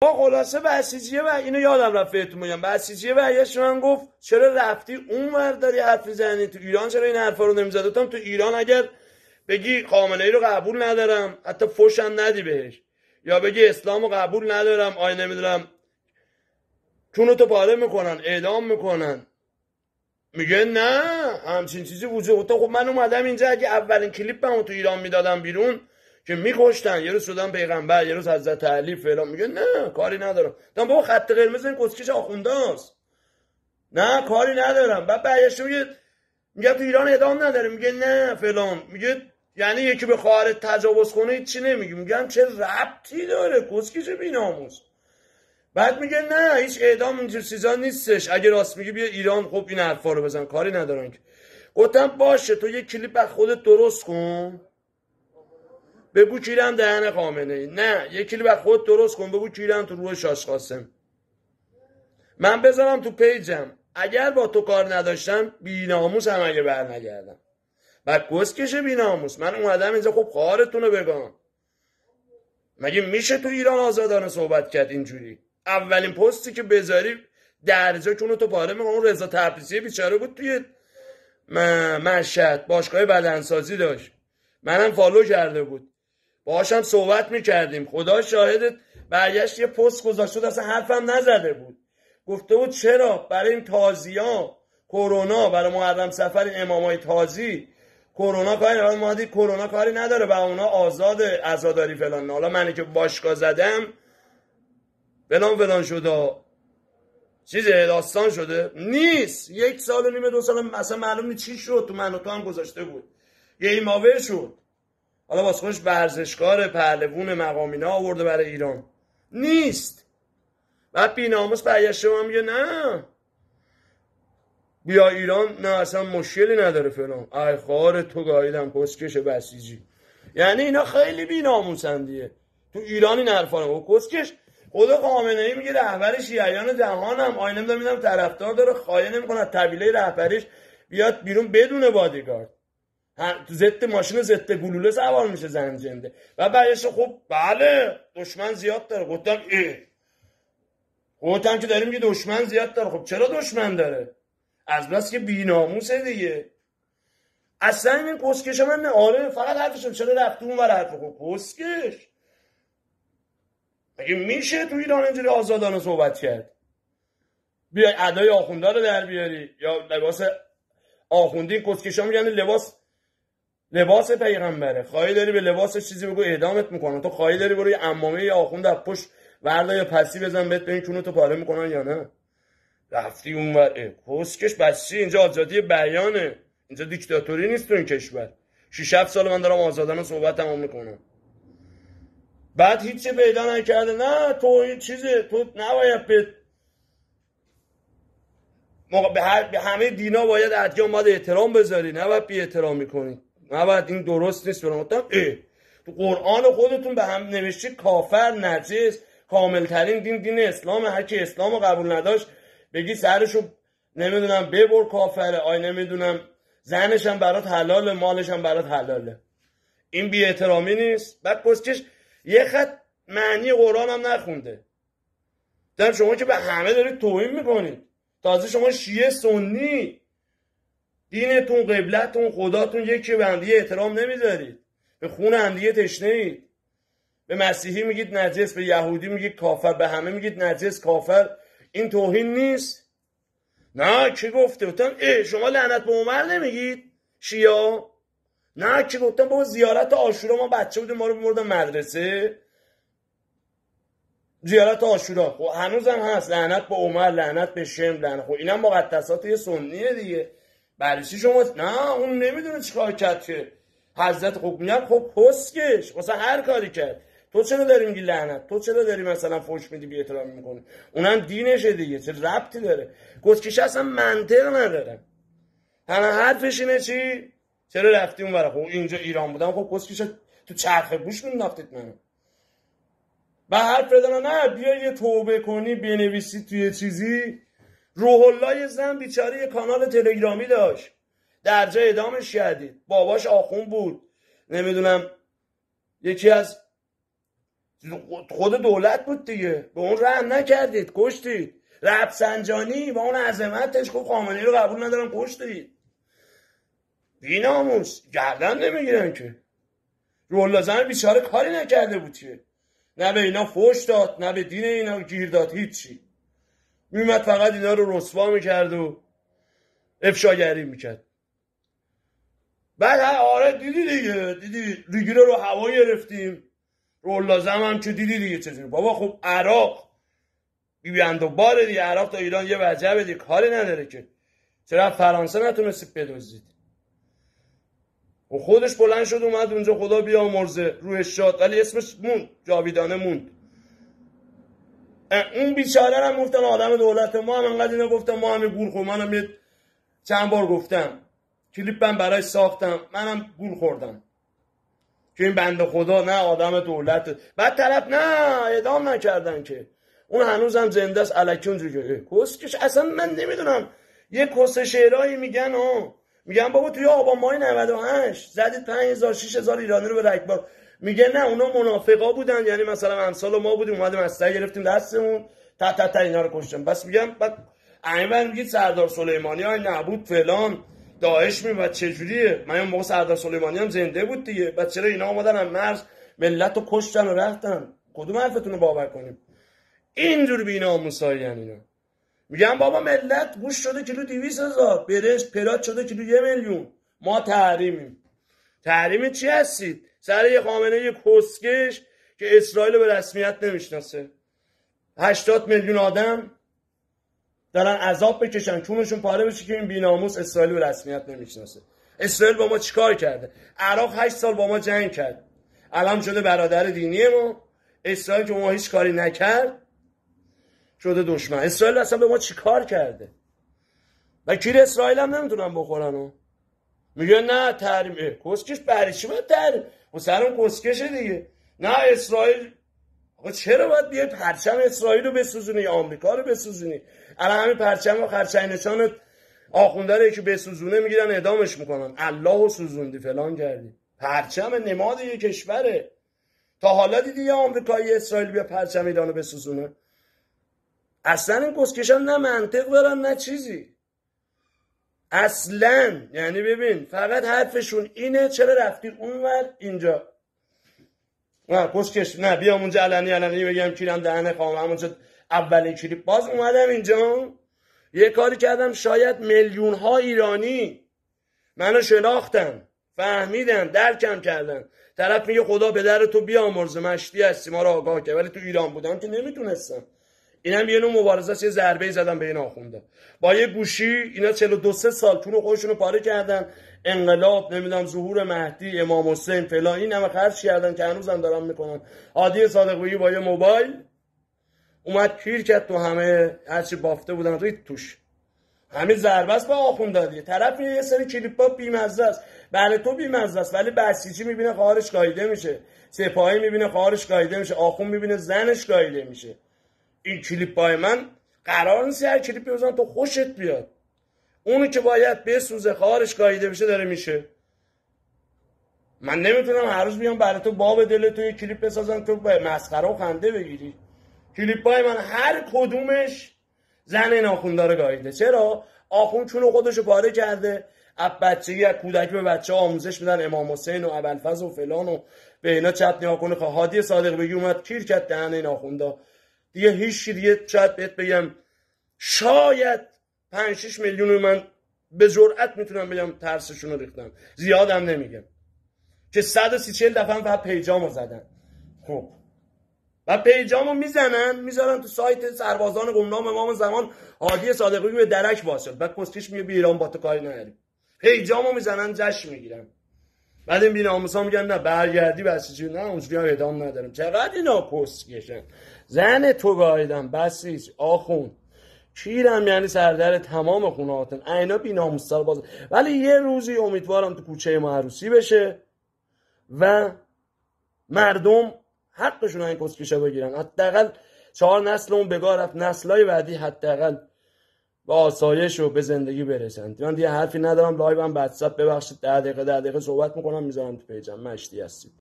با خلاصه بسیجیه و اینو یادم رفت بهتون میگم بسیجیه برگشت من گفت چرا رفتی اون ور داری حرف می‌زنی؟ تو ایران چرا این حرفا رو نمی‌زد تو ایران اگر بگی خامنه ای رو قبول ندارم حتی فوشم ندی بهش. یا بگی اسلام رو قبول ندارم آی نمی‌دونم چونو تو پاره می‌کنن اعدام می‌کنن. میگه نه همچین چیزی وجود خب من اومدم اینجا اگه اولین کلیپ تو ایران می‌دادم بیرون که میکشتن یه روز شدن پیغمبر یه روز حضرت علی فعلا میگه نه کاری ندارم. دارم بابا خط قرمز این کسکش آخونداست. نه کاری ندارم. بعد برگشته میگه میگه تو ایران ادام نداره. میگه نه فلان. میگه یعنی یکی به خواهر تجاوز کنه چی نمیگه. میگم چه ربطی داره؟ کسکش بیناموس. بعد میگه نه هیچ اعدام اینجور چیزا نیستش. اگه راست میگه بیا ایران خب این حرفا رو بزن. کاری ندارن که. گفتم باشه تو یه کلیپ از خودت درست کن. بگو کیرم دهن خامنه ای. نه یه کلیپ از خودت درست کن بگو کیرم تو روح شاش قاسم. من بذارم تو پیجم. اگر با تو کار نداشتم بیناموس هم اگه بر نگردم بعد کشه بیناموس. من اومدم اینجا خب خواهرتون رو بگم. مگه میشه تو ایران آزادانه صحبت کرد اینجوری؟ اولین پستی که بذاری درجا که تو پاره می‌کنم اون رضا تبریزی بیچاره بود توی مشهد. باشگاه بدنسازی داشت. منم فالو کرده بود. باشم صحبت می‌کردیم. خدا شاهد برگشت یه پست گذاشته اصلا حرفم نزده بود. گفته بود چرا؟ برای این تازی ها کرونا. برای محرم سفر امامای تازی. کرونا کاری نداره کرونا کاری نداره. و اونا آزاد عزاداری فلان. حالا منی که باشگاه زدم فلان فلان شده چیز داستان شده؟ نیست. یک سال و نیمه دو سال مثلا معلوم نیست چی شد. تو من تو هم گذاشته بود. یه ایماوه شد. حالا باز خوش ورزشکار پهلوون مقامینا آورده برای ایران. نیست. بعد بیناموس برگشته هم میگه نه. بیا ایران نه اصلا مشکلی نداره فلان. ای خار تو گاییدم کسکش بسیجی. یعنی اینا خیلی بیناموسندیه تو ایران این حرفا و کسکش خود خامنه ای میگه رهبر شیعیان جهانم. آینه نمی‌دونم می‌دونم طرفدار داره خواهی نمی‌کنه طبیله رهبریش بیاد بیرون بدون بادیگارد. ضد ماشین ضد گلوله سوار میشه زن جنده. و بعدش خب بله دشمن زیاد داره. گفتم ای گفتم که داریم که دشمن زیاد داره. خب چرا دشمن داره؟ از بس که بیناموسه دیگه. اصلا این کسکش من آره فقط حرفشم چرا رفت اون ور حرف خب کسکش مگه میشه تو ایران اینجوری آزادانه صحبت کرد؟ بیای ادای آخونده رو در بیاری. یا لباس آخوندی کسکشا میگن لباس لباس پیغمبره. خواهی داری به لباسش چیزی بگو اعدامت می‌کنن تو خواهی داری برو یه امامه یا آخونده پشت وردا یا پسی بزن بهت ببین چونو تو پاره می‌کنن یا نه. رفتی اونور کسکش بس اینجا آزادی بیانه. اینجا دیکتاتوری نیست تو این کشور. 6 7 سال من دارم آزادانه صحبت تمام می‌کنم. بعد هیچی پیدا نکرده. نه تو این چیزه. تو نباید به به, همه دینا باید ادیان باید احترام بذاری. نباید بی احترام می‌کنی نباید این درست نیست برام اه. تو قرآن خودتون به هم نوشته کافر نجس کاملترین دین دین اسلام هر کی اسلام رو قبول نداشت بگی سرشو نمی‌دونم ببر کافره آی نمی‌دونم زنشم برات حلاله مالشم برات حلاله. این بی احترامی نیست. بعد پستش یه خط معنی قرآن هم نخونده. در شما که به همه دارید توهین می‌کنید. تازه شما شیعه سنی. دینتون قبلتون خداتون یکی به همدیگه احترام نمی‌ذارید. به خون همدیگه تشنه اید به مسیحی میگید نجس به یهودی میگید کافر به همه میگید نجس کافر. این توهین نیست. نه کی گفته؟ گفتم ای شما لعنت به عمر نمیگید؟ شیا نه کی گفتم با زیارت آشورا ما بچه بودیم ما رو بردن مدرسه. زیارت آشورا. خب هنوزم هست. لعنت به عمر لعنت به شم لعنت. خب اینم مقدسات یه سنیه دیگه. برای شما نه اون نمی‌دونه چیکار کرد که حضرت خب میگم خب پسکش مثلا هر کاری کرد. تو چرا داری میگی لعنت؟ تو چرا داری مثلا فوش میدی بی احترامی می‌کنی؟ اونم دینشه دیگه چه ربطی داره؟ گسکش اصلا منطق نداره. همه حرفش اینه چی؟ چرا رفتی اون برای خب اینجا ایران بودم خب گسکش تو چرخه بوش مینداختید منو. و حرف نه بیا یه توبه کنی بنویسی توی چیزی. روح الله زن بیچاره یه کانال تلگرامی داشت. درجا ادامش کردید. باباش آخون بود. نمی‌دونم یکی از خود دولت بود دیگه. به اون رحم نکردید. کشتید. رفسنجانی با اون عظمتش گفت خامنه‌ای رو قبول ندارم کشتید. بیناموس. گردن نمی‌گیرن که. رولا زن بیچاره کاری نکرده بود که. نه به اینا فوش داد نه به دین اینا گیر داد. هیچی. میومد فقط اینا رو رسوا می‌کرد و افشاگری می‌کرد. بعد آره دیدی دیگه دیدی ریگی رو هوا گرفتیم. رول لازم هم که دیدی دیگه چیزی بابا خب عراق. بیبیند و بار دیگه. عراق تا ایران یه وجبه دیگه کاری نداره که. چرا فرانسه نتونستید بدوزید و خودش بلند شد اومد اونجا خدا بیامرزه. روی شاد. ولی اسمش موند. جاویدانه موند. اون بیچاره هم گفتن آدم دولت ما هم انقدر اینا گفتم ما همه گول خور منم چند بار گفتم. کلیپم برای ساختم منم گول خوردم. که این بند خدا نه آدم دولت. بعد طرف نه ادام نکردن که. اون هنوزم زنده است الکی اونجوری کسکش اصلا من نمی‌دونم. یه کس شعرهایی میگن ها. میگن بابا توی آبا مای 98 زدید 5000 6000 ایرانی رو به رکبار میگه نه اونا منافقا بودن. یعنی مثلا امسال ما بودیم اومدیم اسلحه گرفتیم دستمون. تا تا تا اینا رو کشتم بس میگم بعد این میگید سردار سلیمانی های نبود فلان. داعش می بعد چجوریه؟ من اون موقع سردار سلیمانی هم زنده بود دیگه. بعد چرا اینا اومدن هم مرز ملت رو کشتن و رفتن؟ کدوم حرفتون رو باور کنیم؟ اینجور بینا موسایی اینا. میگن بابا ملت گوش شده کیلو 200 هزار. برش پرات شده کیلو یه میلیون. ما تحریمیم. تحریم چی هستید؟ سر یه خامنه کسکش که اسرائیل به رسمیت نمی‌شناسه. 80 میلیون آدم دارن عذاب بکشن چونشون پاره بشه که این بیناموس اسرائیل به رسمیت نمی‌شناسه. اسرائیل با ما چیکار کرده؟ عراق 8 سال با ما جنگ کرد. الان شده برادر دینی ما. اسرائیل که ما هیچ کاری نکرد شده دشمن. اسرائیل اصلا به ما چیکار کرده؟ و کیر اسرائیل هم نمی‌تونن بخورن. و میگه نه تحریم کسکش برای چی باید تحریم؟ و سرم کسکشه دیگه. نه اسرائیل آقا چرا باید بیای پرچم اسرائیل رو بسوزونی یا آمریکا رو بسوزونی؟ الان همین پرچم و خرچنگ نشان آخونده که بسوزونه می‌گیرن اعدامش می‌کنن. الله رو سوزوندی فلان کردی. پرچم نماد یه کشوره. تا حالا دیدی یه آمریکایی اسرائیل بیا پرچم ایرانو بسوزونه؟ اصلا این کسکشان نه منطق دارن نه چیزی. اصلا یعنی ببین فقط حرفشون اینه چرا رفتی اونور اینجا؟ نه کسکش نه بیام اونجا علنی علنی بگم کیرم دهنه خواهم همونجا اولین کلیپ باز اومدم اینجا. یه کاری کردم شاید میلیون ها ایرانی منو شناختن فهمیدن درکم کردن. طرف میگه خدا به در تو بیامرزه مشتی هستی ما رو آگاه کرد ولی تو ایران بودم که نمی‌تونستم. اینم یه نوع مبارزه یه ضربه زدم به این آخونده. با یه گوشی اینا 42 سه سال چون خودشونو پاره کردن. انقلاب نمی‌دونم ظهور مهدی امام حسین فلان این همه خرج کردن که هنوزم دارن می‌کنن. عادی صادقی با یه موبایل اومد کیر کرد تو همه هرچی بافته بودن ریت توش. همین ضربه است به آخونده دیگه طرف یه سری کلیپا بیمزه است. بله تو بیمزه است ولی بسیجی می‌بینه خواهرش گایده میشه. سپاهی می‌بینه خواهرش گایده میشه. آخون می‌بینه زنش گایده میشه. این کلیپ های من قرار نیست هر کلیپی بزن تو خوشت بیاد. اونو که باید بسوزه خارش گاییده بشه داره میشه. من نمی‌تونم هر روز بیام برای تو باب دل تو یه کلیپ بسازم تو به مسخره و خنده بگیری. کلیپ های من هر کدومش زن این آخون داره گاییده. چرا؟ آخون چون خودشو پاره کرده. اب بچگی از کودکی به بچه آموزش میدن. امام حسین و ابوالفضل و فلان و به اینا چپ نگاه کنه. هادی صادق بگی اومد کیر کرد دهن این دیگه هیچ دیگه شاید بهت بگم. شاید 5 6 میلیون من به جرئت می‌تونم بگم ترسشون رو ریختم. زیادم نمیگم. که 130 دفعه هم فقط پیجامو زدن. خب. و پیجامو می‌زنن می‌ذارن تو سایت سربازان گمنام امام زمان هادی صادقی به درک واسه بعد کسکش میگه بی ایران با تو کاری نداری. پیجامو می‌زنن جشن می‌گیرن. بعد این بیناموسا میگن نه برگردی بسیجی نه اونجوری هم ادام ندارم. چقدر اینا کسکشن زن تو گایدم بسیج آخون. کیرم یعنی سردر تمام خونهاتون. اینا بی ناموستر باز ولی یه روزی امیدوارم تو کوچه ما عروسی بشه و مردم حقشون این کسکشه بگیرن. حداقل چهار نسل اون به گا رفت. نسلای بعدی حداقل به آسایش و به زندگی برسن. من دیگه حرفی ندارم. لایو هم ببخشید. ده دقیقه ده دقیقه صحبت می‌کنم می‌ذارم تو پیجم. مشتی هستید.